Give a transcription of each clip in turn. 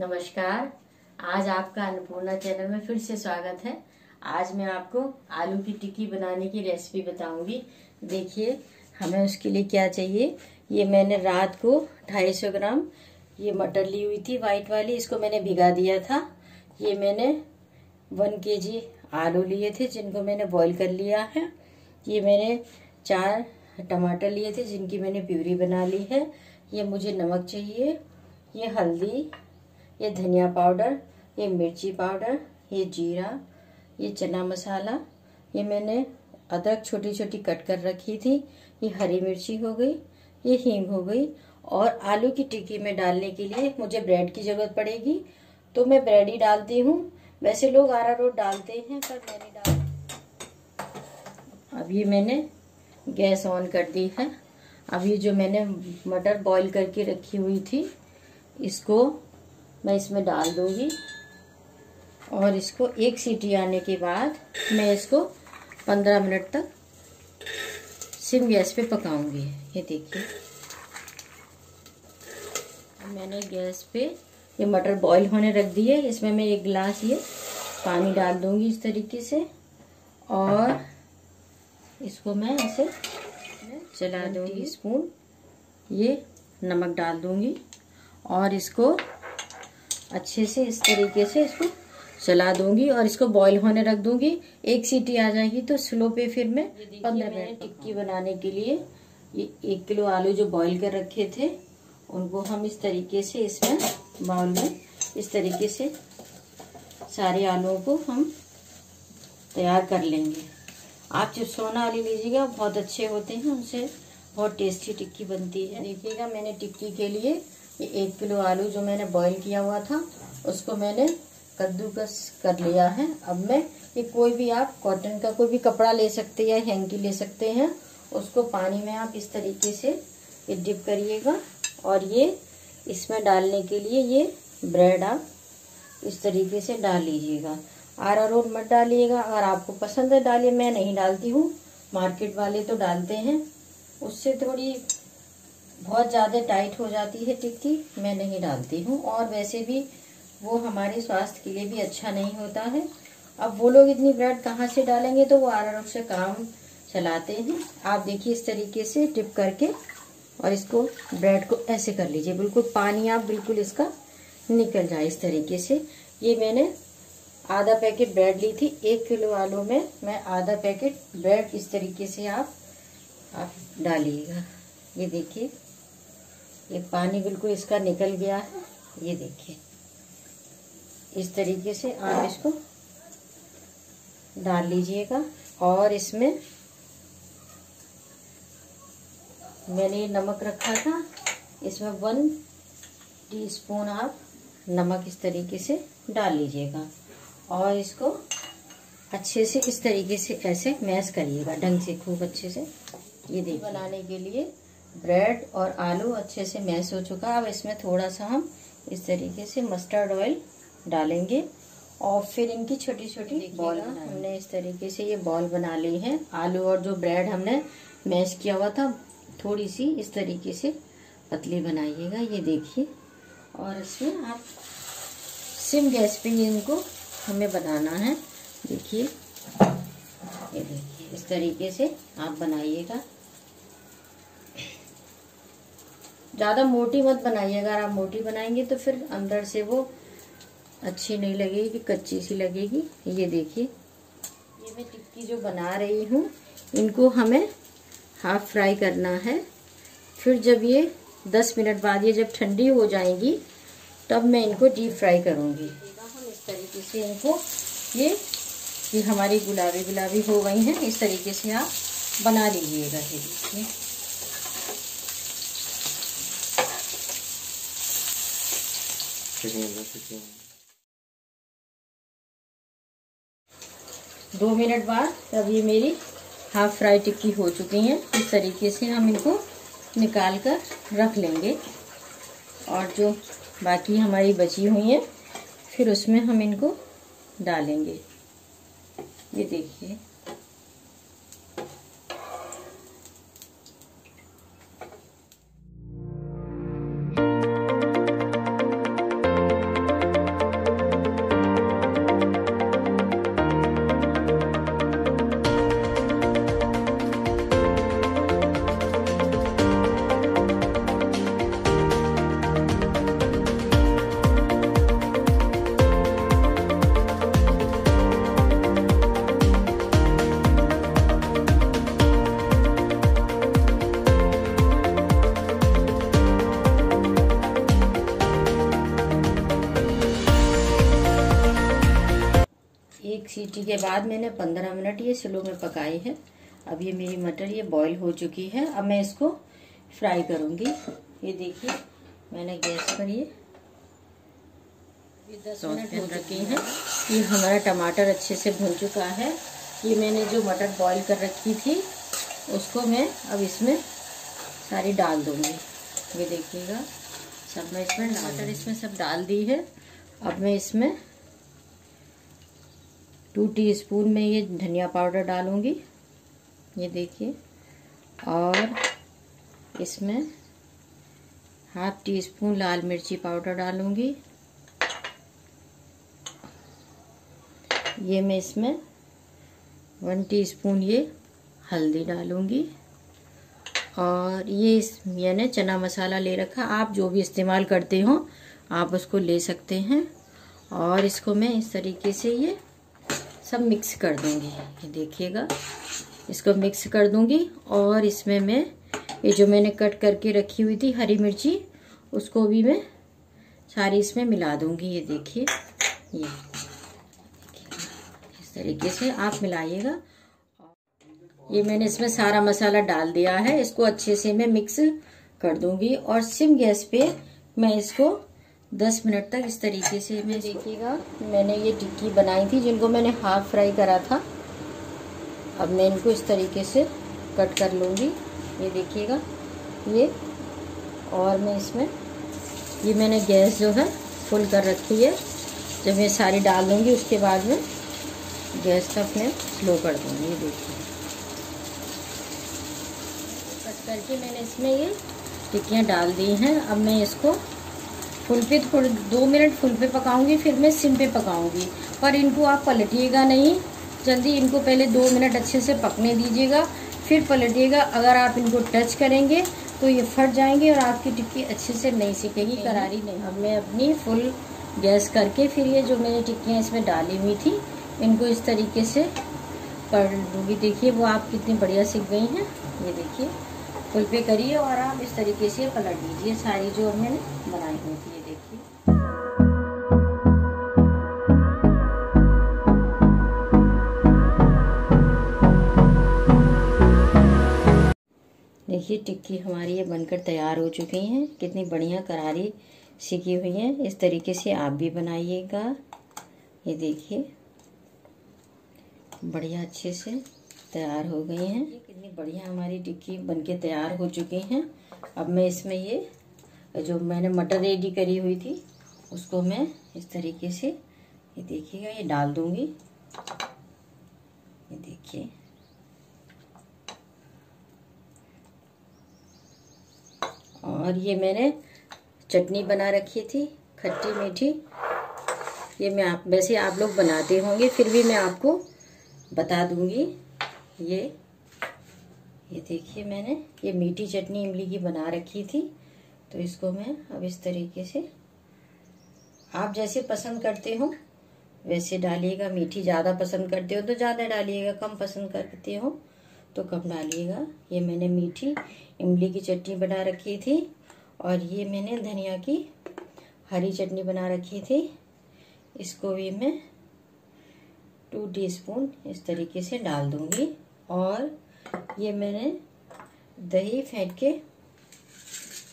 नमस्कार। आज आपका अन्नपूर्णा चैनल में फिर से स्वागत है। आज मैं आपको आलू की टिक्की बनाने की रेसिपी बताऊँगी। देखिए, हमें उसके लिए क्या चाहिए? ये मैंने रात को 250 ग्राम, ये मटर ली हुई थी वाइट वाली, इसको मैंने भिगा दिया था। ये मैंने वन के जी आलू लिए थे, जिनको मैंने बॉईल कर लिया है। ये मैंने चार टमाटर लिए थे, जिनकी मैंने प्यूरी बना ली है। ये मुझे नमक चाहिए, ये हल्दी ये धनिया पाउडर, ये मिर्ची पाउडर, ये जीरा, ये चना मसाला, ये मैंने अदरक छोटी छोटी कट कर रखी थी, ये हरी मिर्ची हो गई, ये हींग हो गई और आलू की टिक्की में डालने के लिए मुझे ब्रेड की ज़रूरत पड़ेगी। तो मैं ब्रेड ही डालती हूँ। वैसे लोग आरा रोट डालते हैं, पर मैंने डाल अब ये मैंने गैस ऑन कर दी है। अब ये जो मैंने मटर बॉईल करके रखी हुई थी, इसको मैं इसमें डाल दूँगी। और इसको एक सीटी आने के बाद मैं इसको पंद्रह मिनट तक सिम गैस पे पकाऊँगी। ये देखिए। मैंने गैस पे ये मटर बॉईल होने रख दिए। इसमें मैं एक गिलास ये पानी डाल दूँगी इस तरीके से। और इसको मैं ऐसे चला दूँगी। स्पून ये नमक डाल दूँगी। और इसको अच्छे से इस तरीके से इसको चला दूँगी और इसको बॉईल होने रख दूँगी। एक सीटी आ जाएगी तो स्लो पे फिर मैं पंद्रह मिनट टिक्की बनाने के लिए ये एक किलो आलू जो बॉईल कर रखे थे उनको हम इस तरीके से इसमें बाउल में इस तरीके से सारे आलूओं को हम तैयार कर लेंगे। आप जो सोना आलू लीजिएगा बहुत अच्छे होते हैं उनसे बहुत टेस्टी टिक्की बनती है। देखिएगा मैंने टिक्की के लिए ये एक किलो आलू जो मैंने बॉईल किया हुआ था, उसको मैंने कद्दूकस कर लिया है। अब मैं ये कोई भी आप कॉटन का कोई भी कपड़ा ले सकते हैं या हैंकी ले सकते हैं, उसको पानी में आप इस तरीके से ये डिप करिएगा। और ये इसमें डालने के लिए ये ब्रेड आप इस तरीके से डाल लीजिएगा। आरा रोड मत डालिएगा, अगर आपको पसंद है, डालिए। मैं नहीं डालती हूँ, मार्केट वाले तो डालते हैं। उससे थोड़ी बहुत ज़्यादा टाइट हो जाती है टिक्की, मैं नहीं डालती हूँ। और वैसे भी वो हमारे स्वास्थ्य के लिए भी अच्छा नहीं होता है। अब वो लोग इतनी ब्रेड कहाँ से डालेंगे तो वो आराम से काम चलाते हैं। आप देखिए इस तरीके से टिप करके और इसको ब्रेड को ऐसे कर लीजिए। बिल्कुल पानी आप बिल्कुल इसका निकल जाए इस तरीके से। ये मैंने आधा पैकेट ब्रेड ली थी, एक किलो आलू में मैं आधा पैकेट ब्रेड इस तरीके से आप आप डालिएगा। ये देखिए। ये पानी बिल्कुल इसका निकल गया है। ये देखिए। इस तरीके से आप इसको डाल लीजिएगा। और इसमें मैंने नमक रखा था। इसमें वन टीस्पून आप नमक इस तरीके से डाल लीजिएगा। और इसको अच्छे से इस तरीके से ऐसे मैश करिएगा, ढंग से, खूब अच्छे से। ये देखिए। बनाने के लिए ब्रेड और आलू अच्छे से मैश हो चुका है। अब इसमें थोड़ा सा हम इस तरीके से मस्टर्ड ऑयल डालेंगे और फिर इनकी छोटी छोटी बॉल हमने इस तरीके से ये बॉल बना ली है। आलू और जो ब्रेड हमने मैश किया हुआ था थोड़ी सी इस तरीके से पतली बनाइएगा ये देखिए। और इसमें आप सिम गैस पे इनको हमें बनाना है। देखिए ये देखिए इस तरीके से आप बनाइएगा। ज़्यादा मोटी मत बनाइए। अगर आप मोटी बनाएँगे तो फिर अंदर से वो अच्छी नहीं लगेगी कच्ची सी लगेगी। ये देखिए। ये मैं टिक्की जो बना रही हूँ, इनको हमें हाफ़ फ्राई करना है। फिर जब ये 10 मिनट बाद ये जब ठंडी हो जाएँगी, तब मैं इनको डीप फ्राई करूँगी। हम इस तरीके से इनको, ये ये हमारी गुलाबी गुलाबी हो गई हैं। इस तरीके से आप बना लीजिएगा। ये देखिए। दो मिनट बाद तब ये मेरी हाफ़ फ्राई टिक्की हो चुकी हैं। इस तरीके से हम इनको निकाल कर रख लेंगे। और जो बाकी हमारी बची हुई है, फिर उसमें हम इनको डालेंगे। ये देखिए। सीटी के बाद मैंने पंद्रह मिनट ये स्लो में पकाई है। अब ये मेरी मटर ये बॉईल हो चुकी है। अब मैं इसको फ्राई करूँगी। ये देखिए मैंने गैस पर ये दस मिनट हो रखी है। ये हमारा टमाटर अच्छे से भुन चुका है। ये मैंने जो मटर बॉईल कर रखी थी उसको मैं अब इसमें सारी डाल दूँगी। ये देखिएगा सब मैं इसमें टमाटर इसमें सब डाल दी है। अब मैं इसमें टू टीस्पून में ये धनिया पाउडर डालूँगी। ये देखिए। और इसमें हाफ़ टी स्पून लाल मिर्ची पाउडर डालूँगी। ये मैं इसमें वन टीस्पून ये हल्दी डालूँगी। और ये इस, मैंने चना मसाला ले रखा। आप जो भी इस्तेमाल करते हो, आप उसको ले सकते हैं। और इसको मैं इस तरीके से ये सब मिक्स कर दूँगी। ये देखिएगा। इसको मिक्स कर दूँगी और इसमें मैं ये जो मैंने कट करके रखी हुई थी हरी मिर्ची, उसको भी मैं सारी इसमें मिला दूँगी। ये देखिए। ये इस तरीके से आप मिलाइएगा। ये मैंने इसमें सारा मसाला डाल दिया है। इसको अच्छे से मैं मिक्स कर दूँगी और सिम गैस पे मैं इसको 10 मिनट तक इस तरीके से मैं देखिएगा मैंने ये टिक्की बनाई थी जिनको मैंने हाफ़ फ्राई करा था। अब मैं इनको इस तरीके से कट कर लूँगी। ये देखिएगा ये और मैं इसमें ये मैंने गैस जो है फुल कर रखी है। जब मैं सारी डाल दूँगी उसके बाद में गैस का फ्लेम स्लो कर दूँगी ये देखिए। कट करके मैंने इसमें ये टिक्कियाँ डाल दी हैं। अब मैं इसको फुल पे थोड़े दो मिनट फुल पे पकाऊँगी, फिर मैं सिम पे पकाऊँगी। पर इनको आप पलटिएगा नहीं। जल्दी इनको पहले दो मिनट अच्छे से पकने दीजिएगा, फिर पलटिएगा। अगर आप इनको टच करेंगे तो ये फट जाएँगे और आपकी टिक्की अच्छे से नहीं सीखेगी, करारी नहीं। अब मैं अपनी फुल गैस करके फिर ये जो मैंने टिक्कियाँ इसमें डाली हुई थी, इनको इस तरीके से दूँगी देखिए वो आप कितनी बढ़िया सीख गई हैं। ये देखिए। फुल पे करिए और आप इस तरीके से पलट दीजिए सारी जो मैंने बनाई हुई थी, ये देखिए। देखिए, टिक्की हमारी ये बनकर तैयार हो चुकी हैं। कितनी बढ़िया करारी सीखी हुई है। इस तरीके से आप भी बनाइएगा। ये देखिए, बढ़िया अच्छे से। तैयार हो गई हैं। कितनी बढ़िया हमारी टिक्की बनके तैयार हो चुकी हैं। अब मैं इसमें ये, जो मैंने मटर रेडी करी हुई थी, उसको मैं इस तरीके से, ये देखिएगा, ये डाल दूँगी। ये देखिए। और ये मैंने चटनी बना रखी थी, खट्टी मीठी। ये मैं आप, वैसे आप लोग बनाते होंगे, फिर भी मैं आपको बता दूँगी। ये ये देखिए मैंने, ये मीठी चटनी इमली की बना रखी थी तो इसको मैं अब इस तरीके से, आप जैसे पसंद करते हो, वैसे डालिएगा मीठी, ज़्यादा पसंद करते हो तो ज़्यादा डालिएगा, कम पसंद करते हो तो कम डालिएगा। ये मैंने मीठी इमली की चटनी बना रखी थी और ये मैंने धनिया की हरी चटनी बना रखी थी। इसको भी मैं टू टीस्पून इस तरीके से डाल दूँगी। और ये मैंने दही फेंट के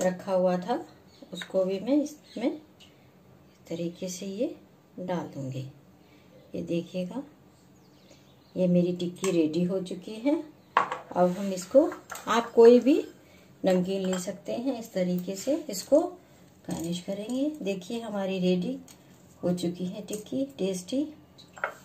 रखा हुआ था। उसको भी मैं इसमें इस तरीके से ये डाल दूँगी। ये देखिएगा, ये मेरी टिक्की रेडी हो चुकी है। अब हम इसको, आप कोई भी नमकीन ले सकते हैं, इस तरीके से इसको गार्निश करेंगे। देखिए हमारी रेडी हो चुकी है टिक्की टेस्टी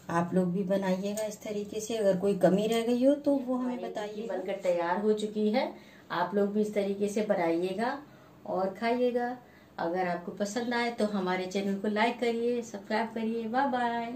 आप लोग भी बनाइएगा इस तरीके से। अगर कोई कमी रह गई हो तो वो हमें बताइए बनकर तैयार हो चुकी है। आप लोग भी इस तरीके से बनाइएगा और खाइएगा। अगर आपको पसंद आए तो हमारे चैनल को लाइक करिए सब्सक्राइब करिए। Bye bye